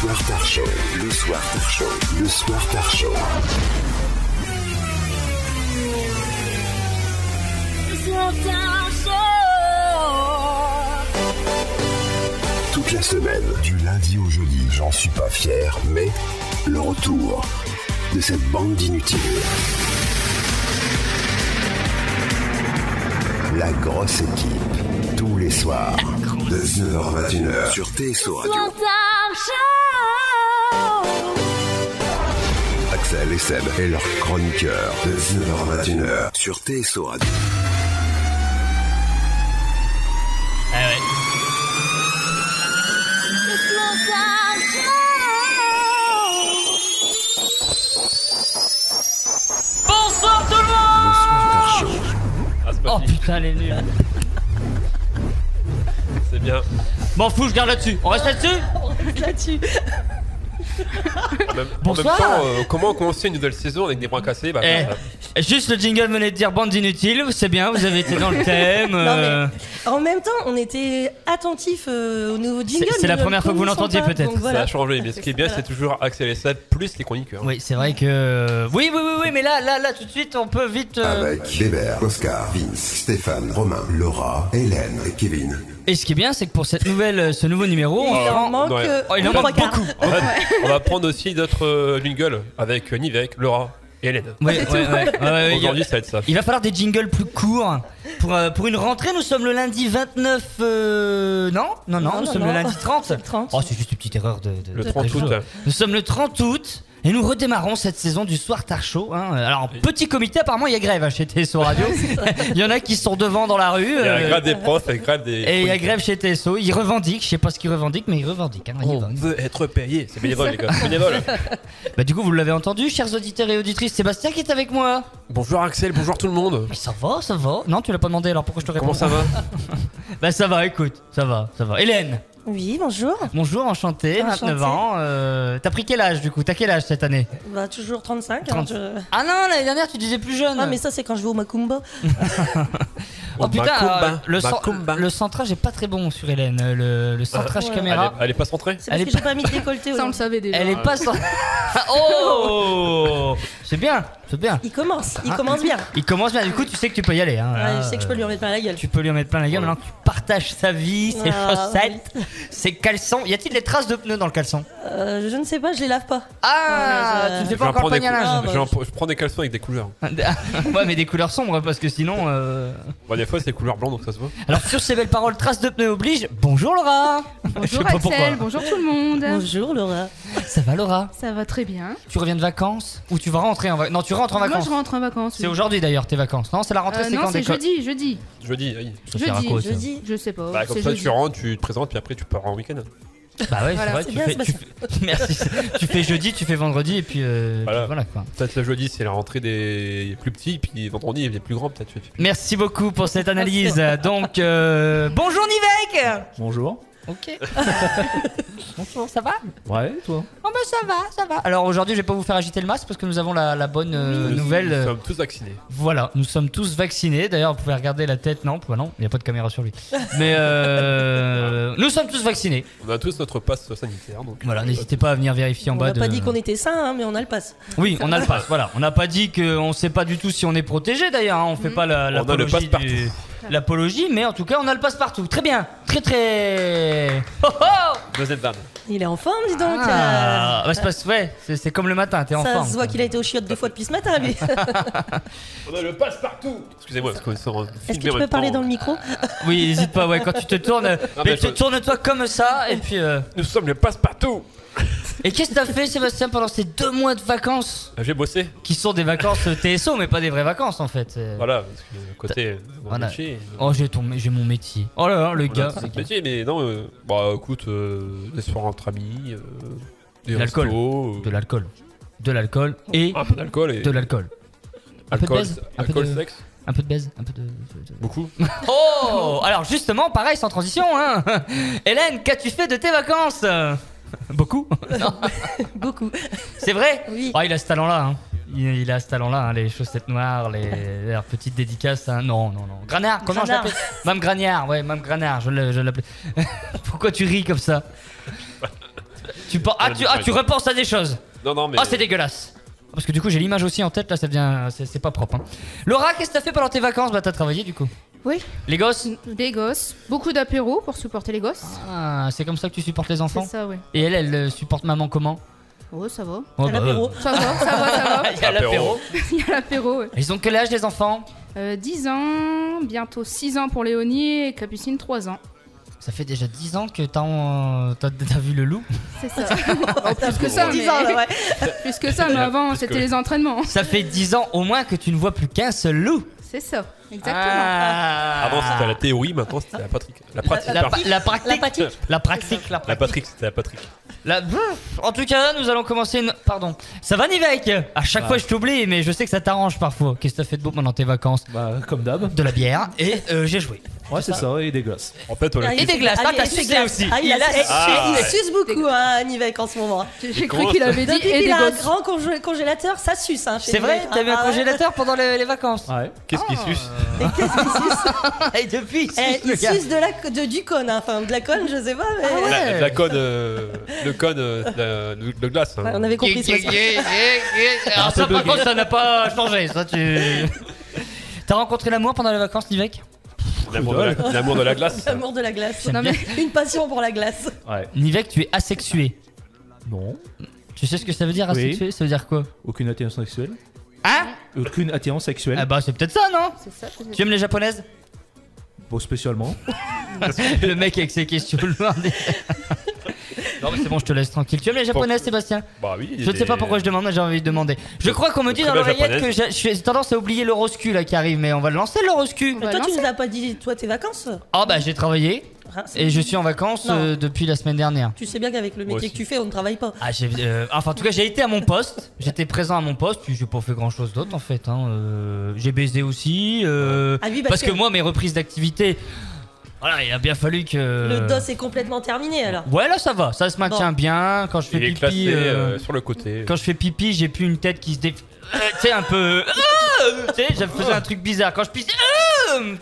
Soir Tar Show, le Soir Tar Show, le Soir Tar Show. Toute la semaine, du lundi au jeudi, j'en suis pas fier, mais le retour de cette bande d'inutiles. La grosse équipe, tous les soirs, de 19h à 21h sur TSO Radio. Axel et Seb et leurs chroniqueurs de 19h à 21h sur TSO Radio. Ah ouais. Bonsoir tout le monde. Ah, c'est pas Oh fini. putain, elle est nulle. C'est bien. M'en fous, je garde là-dessus. On reste là-dessus? Là-dessus. En même, en Bonsoir. même temps, euh, comment commencer une nouvelle saison avec des bras cassés bah, Eh, Juste le jingle venait de dire bande d'inutiles, c'est bien, vous avez été dans le thème. euh, En même temps, on était attentifs euh, au nouveau jingle. C'est- c'est la première fois que vous le l'entendiez, pas, peut-être. donc ça voilà. a changé. Mais ce qui est bien, Voilà. c'est toujours Axel et Seb plus les chroniqueurs. Oui, c'est vrai que. Oui, oui, oui, oui, mais là, là, là, tout de suite, on peut vite. euh, Avec Bébert, Oscar, Vince, Stéphane, Romain, Laura, Hélène et Kevin. Et ce qui est bien, c'est que pour cette nouvelle, euh, ce nouveau numéro, on Il en prend- manque. Ouais. euh, Oh, il en manque beaucoup. En fait, on va prendre aussi d'autres euh, jingles avec Nivek, Laura et Hélène. Ouais, ouais, ouais, ouais, ouais, il- Aujourd'hui, ça va être ça. Il va falloir des jingles plus courts. Pour, euh, pour une rentrée, nous sommes le lundi 29. euh, Non, non, non, Non, nous non, sommes non. le lundi 30. C'est le 30. Oh, c'est juste une petite erreur de. de- Le de 30 août. Nous sommes le 30 août. Et nous redémarrons cette saison du Soir Tar Show. hein. Alors, en petit comité, apparemment, il y a grève chez TSO Radio. il y en a qui sont devant dans la rue. Il y a euh, grave des profs et grave des. et il y a grève chez TSO. Ils revendiquent. Je sais pas ce qu'ils revendiquent, mais ils revendiquent. hein, ils On revendiquent. veut être payé. C'est bénévole, les gars. c'est Bénévole. Bah, du coup, vous l'avez entendu, chers auditeurs et auditrices. Sébastien qui est avec moi. Bonjour Axel, bonjour tout le monde. Mais ça va, ça va. Non, tu l'as pas demandé, alors pourquoi je te réponds Comment ça va Bah, ça va, écoute. Ça va, ça va. Hélène. Oui, bonjour. Bonjour, enchanté, Enchantée. 29 ans. Euh, T'as pris quel âge du coup? T'as quel âge cette année? Bah, toujours 35. hein, 30. je- Ah non, l'année dernière tu disais plus jeune. Ah, mais ça, c'est quand je vais au Macumba. oh putain, Macumba, euh, le, cen- Macumba. le centrage est pas très bon sur Hélène. euh, Le, le centrage Ouais. elle est, caméra. elle est pas centrée C'est parce Elle que j'ai pas mis de décolleté. Ça, on le savait déjà. Elle est pas. cen- oh C'est bien, c'est bien. Il commence, il Ah. commence bien. Il commence bien, du coup tu sais que tu peux y aller. Hein, Ouais, là, je sais que je peux lui en mettre plein la gueule. Tu peux lui en mettre plein la gueule maintenant que tu partages sa vie, ses Ah, chaussettes, ses caleçons. Y a-t-il des traces de pneus dans le caleçon? Euh, je ne sais pas, je les lave pas. Ah Ouais, je- Tu ne fais pas encore le des Ah, bah, je prends des caleçons avec des couleurs. ouais, mais des couleurs sombres parce que sinon. euh, Bon, des fois, c'est couleur blanc donc ça se voit. Alors, sur ces belles paroles, traces de pneus oblige. Bonjour Laura Bonjour pas pourquoi. Axel, bonjour tout le monde. Bonjour Laura. Ça va Laura? Ça va très bien. Tu reviens de vacances? Ou tu vas rentrer en vacances Non, tu rentres en Moi vacances. je rentre en vacances. C'est oui. aujourd'hui d'ailleurs tes vacances. Non, c'est la rentrée, Euh, c'est non, jeudi, jeudi. Jeudi, oui. Ça Jeudi, ça. Jeudi. Je sais pas. Bah, comme ça, jeudi. tu rentres, tu te présentes, puis après, tu pars en week-end. Bah ouais, Voilà, c'est vrai. Tu bien, fais, tu fais- Merci. tu fais jeudi, tu fais vendredi et puis euh, Voilà. puis voilà quoi. Peut-être le jeudi, c'est la rentrée des plus petits, puis vendredi, les plus grands, peut-être. Merci beaucoup pour cette analyse. Donc, euh, bonjour Nivek Bonjour. Ok. bonjour, ça va Ouais, toi Oh bah ça va, ça va. Alors aujourd'hui, je vais pas vous faire agiter le masque parce que nous avons la, la bonne euh, nouvelle. Nous sommes tous vaccinés. Voilà, nous sommes tous vaccinés. D'ailleurs, vous pouvez regarder la tête. Non, bah non, il n'y a pas de caméra sur lui. Mais euh, nous sommes tous vaccinés. On a tous notre passe sanitaire. Donc, Voilà, n'hésitez pas à venir vérifier en On bas. n'a de... pas dit qu'on était sain, hein, mais on a le pass. Oui, on a le pass. Voilà, on n'a pas dit qu'on sait pas du tout si on est protégé. D'ailleurs, hein. on fait pas la, On a le passe-partout. du- l'apologie, mais en tout cas, on a le passe partout. Très bien, très très. Oh, oh. Il est en forme, dis donc. Ah, euh, bah, c'est pas- ouais, c'est comme le matin, t'es en ça forme. se voit qu'il a été au chiottes deux fois depuis ce matin, lui. On a le passe partout. Excusez-moi, parce qu'on s'en Est-ce que tu peux parler dans le micro Oui, n'hésite pas. Ouais, quand tu te tournes, tourne-toi comme ça et puis. euh, Nous sommes le passe partout. Et qu'est-ce que t'as fait, Sébastien, pendant ces deux mois de vacances J'ai bossé. qui sont des vacances TSO, mais pas des vraies vacances en fait. Voilà, parce que côté euh, mon Voilà. métier. Oh, j'ai ton, j'ai mon métier. Oh là là, le Voilà, gars. c'est métier, mais non, euh, bah écoute, euh, des soirs entre amis, euh, des De l'alcool. restos, euh, De l'alcool. De l'alcool et un peu d'alcool et de l'alcool. Un peu de alcool, baise, un peu de- sexe, Un peu de baise, un peu de- beaucoup. Oh Alors justement, pareil, sans transition, hein Hélène, qu'as-tu fait de tes vacances? Beaucoup Non, Beaucoup. C'est vrai Oui. Oh, il a ce talent-là, hein. Il, il a ce talent-là, hein, les chaussettes noires, les, leurs petites dédicaces. hein. Non, non, non. Granard, comment Granard. je l'appelle? Mme Gragnard, ouais, Mme Granard, je l'ai- je l'appelais. Pourquoi tu ris comme ça? Tu, pen- ah, tu, ah, tu repenses à des choses. Non, non, mais. Ah, c'est dégueulasse. Parce que du coup, j'ai l'image aussi en tête, là, ça devient. C'est c'est pas propre. hein. Laura, qu'est-ce que t'as fait pendant tes vacances? Bah, t'as travaillé du coup. Oui, Les gosses des gosses, beaucoup d'apéros pour supporter les gosses. Ah, c'est comme ça que tu supportes les C'est enfants ça, oui. Et elle, elle euh, supporte maman comment Oh, ça va. Oh, bah, l'apéro. Ça va, ça va, ça va. Il y a l'apéro. Il y a l'apéro, ouais. Ils ont quel âge les enfants Euh, 10 ans, bientôt 6 ans pour Léonie et Capucine 3 ans. Ça fait déjà 10 ans que t'as en- t'as t'as vu le loup. C'est ça. Oh, plus que ça, 10 mais, ans, là, ouais. plus que ça, mais avant c'était les entraînements. Ça fait 10 ans au moins que tu ne vois plus qu'un seul loup. C'est ça, exactement. Ah. Avant c'était la théorie, maintenant c'était la pratique. La pratique. La, pardon. la La pratique. pratique. La pratique. La La Patrick, c'était la Patrick. La- En tout cas, nous allons commencer. Une... Pardon. Ça va, Nivek À chaque fois, je t'oublie, mais je sais que ça t'arrange parfois. Qu'est-ce que t'as fait de beau pendant tes vacances Bah, comme d'hab. De la bière et euh, j'ai joué. Ouais, c'est ça, et des glaces. En fait, on Ah, Et des glaces. Ah, il- t'as il sucé aussi. Ah, il, a- Il a Ah, il suce beaucoup, hein, Nivek, en ce moment. J'ai cru qu'il ça avait dit Depuis et qu'il des a un grand congé- congélateur, ça suce. Hein, C'est vrai. T'as mis un Ah, congélateur pendant les, les vacances Ouais. Qu'est-ce qu'il suce Et qu'est-ce qu'il suce Et depuis, il Eh, suce, Il de, la, de, du cône, hein. enfin de la conne, je sais pas, mais. Ah ouais. la, la conne, euh, le euh, de, de glace. hein. Ouais, on avait compris ça. Alors ça, par contre, ça n'a pas changé. Ça, tu. T'as rencontré l'amour pendant les vacances, Nivek? L'amour de, la- l'amour de la glace. L'amour de la glace. Non, mais Une passion pour la glace. Ouais. Nivek, tu es asexué. Non. Tu sais ce que ça veut dire Oui. asexué? Ça veut dire quoi? Aucune attirance sexuelle. Hein? Aucune attirance sexuelle. Ah bah c'est peut-être ça, non? C'est ça. Tu aimes les japonaises? Bon, spécialement. Le mec avec ses questions Non mais c'est bon, je te laisse tranquille. Tu aimes les japonaises, Sébastien Bah oui. Je ne sais pas pourquoi je demande, mais j'ai envie de demander. Je crois qu'on me dit dans l'oreillette que j'ai j'ai tendance à oublier l'horoscu là qui arrive, mais on va le lancer l'horoscu. Mais toi, tu nous as pas dit, toi, tes vacances? Ah bah j'ai travaillé Ah, et je suis en vacances Non. euh, depuis la semaine dernière. Tu sais bien qu'avec le Moi métier aussi. que tu fais, on ne travaille pas. Ah, j'ai, euh, enfin, en tout cas, j'ai été à mon poste. J'étais présent à mon poste. puis J'ai pas fait grand chose d'autre en fait. hein. Euh, j'ai baisé aussi. euh, Ah oui, parce que moi, mes reprises d'activité, voilà, il a bien fallu que. Le dos est complètement terminé alors. Ouais, là ça va, ça se maintient bien. Quand je fais Il est pipi, classé euh, euh, sur le côté. quand je fais pipi, j'ai plus une tête qui se dé. euh, tu sais, un peu. tu sais, je faisais un truc bizarre. Quand je pissais. euh,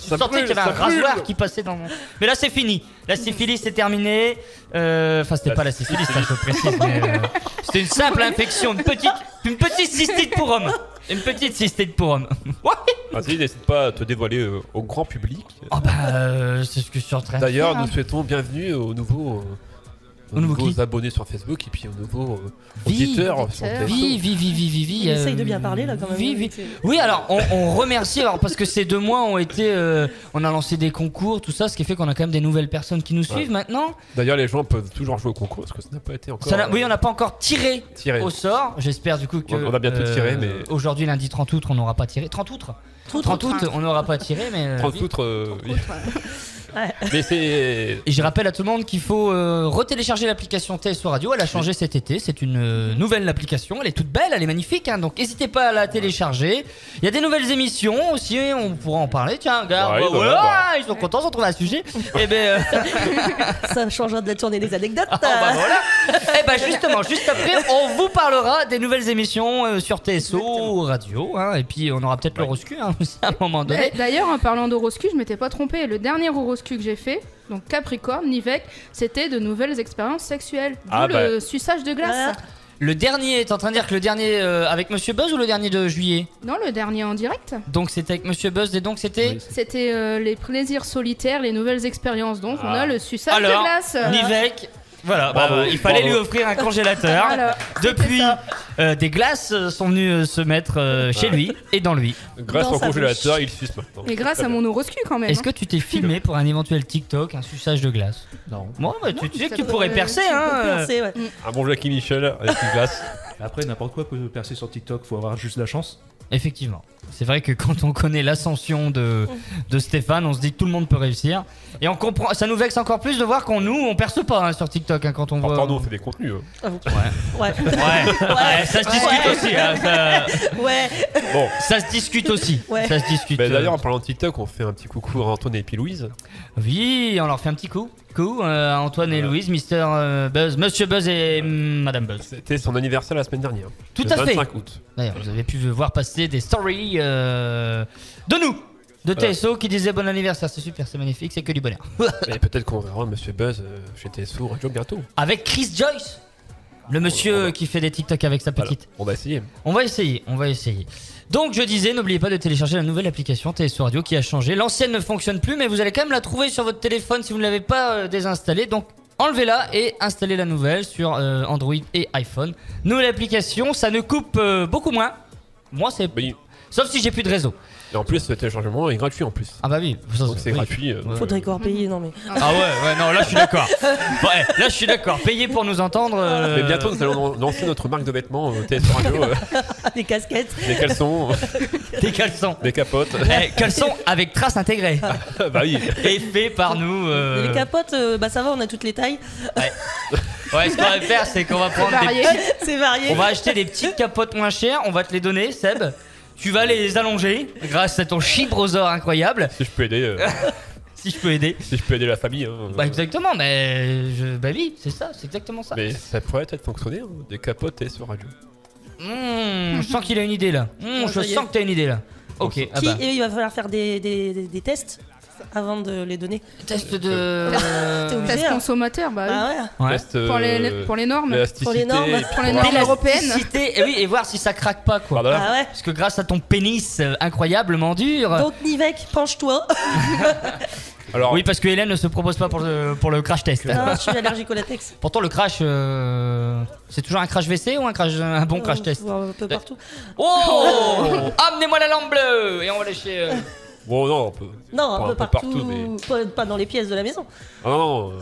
tu Ça sentais brûle, qu'il y avait un ça brûle. rasoir qui passait dans mon. Mais là, c'est fini. La syphilis, c'est terminé. Euh, Enfin, c'était pas la syphilis, ça je précise. mais, euh, C'était une simple infection, une petite, une petite cystite pour homme. Une petite cystite pour homme. Ouais. Vas-y, n'hésite pas à te dévoiler euh, au grand public. Oh bah, euh, c'est ce que je suis en train de D'ailleurs, nous souhaitons bienvenue aux nouveaux, euh, Aux nouveaux abonnés sur Facebook et puis aux nouveaux euh, auditeurs. Vi, vi, vi, vi, vi, vi, Il euh, essaye de bien parler là quand même. vi, vi. Oui, alors on, on remercie alors parce que ces deux mois ont été, euh, on a lancé des concours, tout ça, ce qui fait qu'on a quand même des nouvelles personnes qui nous suivent maintenant. D'ailleurs, les gens peuvent toujours jouer au concours parce que ça n'a pas été encore Ça oui, euh, on n'a pas encore tiré tiré. au sort. J'espère du coup que On- on a bientôt tiré, mais- aujourd'hui lundi 30 août, on n'aura pas tiré. 30 août. 30 août, on n'aura pas tiré, mais. euh, 30 oui. août, euh, ouais. Mais c'est. Et je rappelle à tout le monde qu'il faut euh, retélécharger l'application TSO Radio. Elle a changé cet été. C'est une euh, nouvelle application. Elle est toute belle, elle est magnifique. hein. donc n'hésitez pas à la télécharger. Il y a des nouvelles émissions aussi. On pourra en parler. Tiens, regarde. Ouais, bah, voilà, voilà, bah. ils sont contents, ils ont trouvé un sujet. Et ben. euh, Ça changera de la tournée des anecdotes. ah, bah, voilà. Et ben justement, juste après, on vous parlera des nouvelles émissions euh, sur TSO Radio. hein. et puis on aura peut-être l'horoscu hein, aussi, à un moment donné. Eh, D'ailleurs, en parlant d'horoscu, je m'étais pas trompé. Le dernier horoscu que j'ai fait, donc Capricorne, Nivek, c'était de nouvelles expériences sexuelles. D'où Ah, le suçage de glace. Voilà. Le dernier, t'es en train de dire que le dernier euh, avec Monsieur Buzz ou le dernier de juillet? Non, le dernier en direct. Donc c'était avec Monsieur Buzz et donc c'était. Oui. C'était euh, les plaisirs solitaires, les nouvelles expériences. Donc, on a le suçage Alors, de glace. Nivek. Voilà, Bravo, bah, il fallait bravo. lui offrir un congélateur. Voilà. Depuis. Euh, des glaces euh, sont venues euh, se mettre euh, chez lui et dans lui. Grâce Dans au sa congélateur, il suce maintenant. Et grâce à mon horoscu quand même. Est-ce hein. que tu t'es filmé pour un éventuel TikTok, un suçage de glace Non. Bon, bah, tu, sais que ça tu pourrais percer, Tu hein percer, ouais. Un bon Jackie Michel avec une glace. Après, n'importe quoi peut percer sur TikTok. Faut avoir juste la chance. Effectivement. C'est vrai que quand on connaît l'ascension de, de Stéphane, on se dit que tout le monde peut réussir. Et on comprend, ça nous vexe encore plus de voir qu'on nous, on perce pas hein, sur TikTok hein, quand on voit. Nous, on fait des contenus. hein. Ouais. Ouais, ouais, ça se discute Ouais. aussi. hein, ça, Ouais. Bon, ça se discute aussi. Ouais. Ça se discute. mais euh, d'ailleurs, en parlant de TikTok, on fait un petit coucou à Antoine et puis Louise. Oui, on leur fait un petit coup. Coup, euh, Antoine et. Louise, Mister euh, Buzz, Monsieur Buzz et mm, Madame Buzz. C'était son anniversaire la semaine dernière. Tout le à fait. 25 août. D'ailleurs, vous avez pu voir passer des stories euh, de nous, de Voilà. TSO, qui disaient bon anniversaire. C'est super, c'est magnifique, c'est que du bonheur. Mais peut-être qu'on verra Monsieur Buzz euh, chez TSO Radio bientôt. Avec Chris Joyce. Le monsieur qui fait des TikTok avec sa Voilà. petite. On va essayer. On va essayer, on va essayer. Donc je disais, n'oubliez pas de télécharger la nouvelle application TSO Radio qui a changé. L'ancienne ne fonctionne plus, mais vous allez quand même la trouver sur votre téléphone si vous ne l'avez pas euh, désinstallée. Donc enlevez-la et installez la nouvelle sur euh, Android et iPhone. Nouvelle application, ça ne coupe beaucoup moins. Moi c'est... Oui. Sauf si j'ai plus de réseau. Et en plus, le téléchargement est gratuit en plus. Ah bah oui, ça, Donc c'est oui. gratuit. euh, Ouais. Faudrait encore payer, non mais. Ah ouais, ouais, non, là je suis d'accord. Ouais, là je suis d'accord. Payer pour nous entendre. euh, Mais bientôt, nous allons lancer notre marque de vêtements euh, TSO Radio. euh, Des casquettes. des caleçons, des caleçons. des capotes. Eh, caleçons avec traces intégrées. bah oui. Et fait par nous. euh, Les capotes, euh, bah ça va, on a toutes les tailles. Ouais, ce qu'on va faire, c'est qu'on va prendre des Varié. C'est varié. On va acheter des petites capotes moins chères, on va te les donner, Seb. Tu vas les allonger grâce à ton chibrosaure incroyable, Si je peux aider, euh, si je peux aider. si je peux aider la famille. hein, Bah euh, exactement, mais je... bah oui, c'est ça, c'est exactement ça. Mais ça pourrait peut-être fonctionner, hein, des capotes TSO Radio. Mmh, je sens qu'il a une idée là. Mmh, Ouais, je ça y est. sens que t'as une idée là. Ok, ah Qui, bah. et il va falloir faire des, des, des- des tests? Avant de les donner. Test de. T'es obligé, Test hein. consommateur, bah oui. Ah ouais. Ouais. Test, Pour, les, euh, pour les normes. Pour les normes. Pour les normes européennes. Et oui, et voir si ça craque pas quoi. Ah ouais. Parce que grâce à ton pénis euh, incroyablement dur. Donc Nivek, penche-toi. Alors, Oui, parce que Hélène ne se propose pas pour le, pour le crash test. non, je suis allergique au latex. Pourtant, le crash, euh, c'est toujours un crash WC ou un, crash, un bon crash Euh, test Un peu partout. Oh Amenez-moi la lampe bleue Et on va lécher. Bon, non, on peut. Non, un peu partout. mais- pas, pas dans les pièces de la maison. Ah non, non, euh,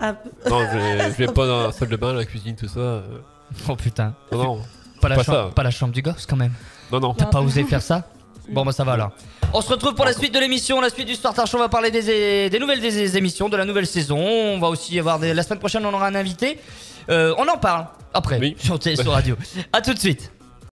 Ah, non, je vais, je vais pas dans la salle de bain, la cuisine, tout ça. euh, Oh putain. Non, non, Pas la, Pas chambre, ça. pas la chambre du gosse quand même. non, non. T'as pas osé faire ça Bon bah ça va alors. On se retrouve pour la suite de l'émission, la suite du Starter Show. On va parler des, des nouvelles des émissions, de la nouvelle saison. On va aussi avoir des, la semaine prochaine, on aura un invité. Euh, on en parle après Oui. sur TSO Radio. A tout de suite.